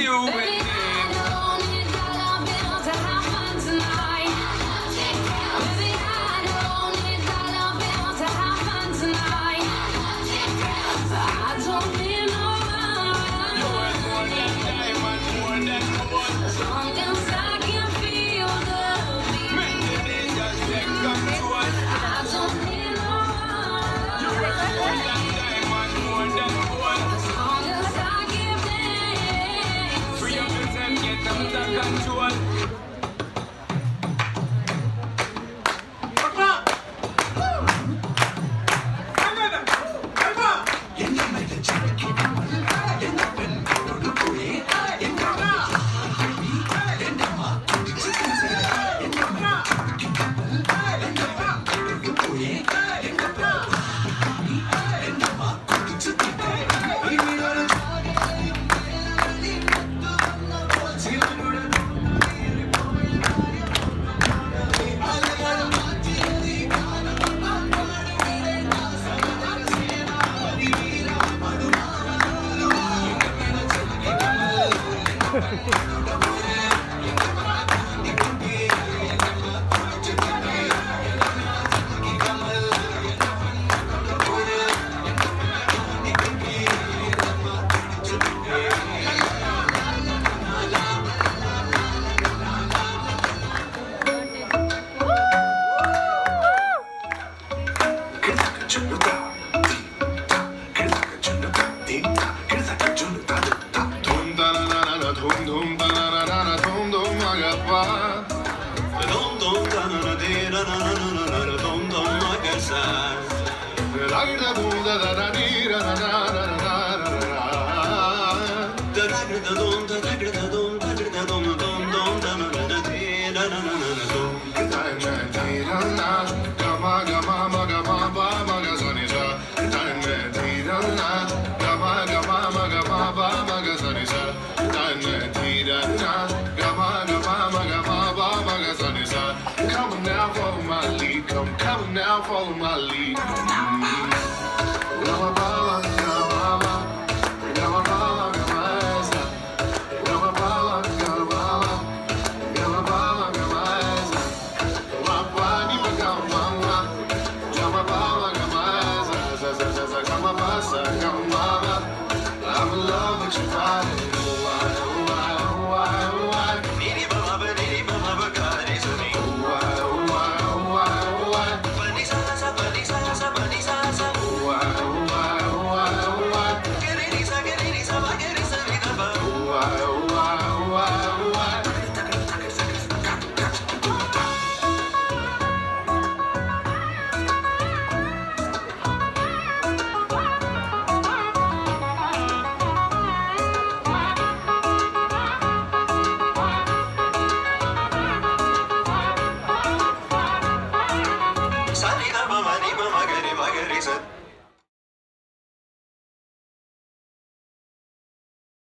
you. come to Chuta. var Dom dom danana di nananana dom dom ma gezer Lagda buda da da di nananana Da da da dom da da da da da da da dom dom da da di nananana now follow my lead.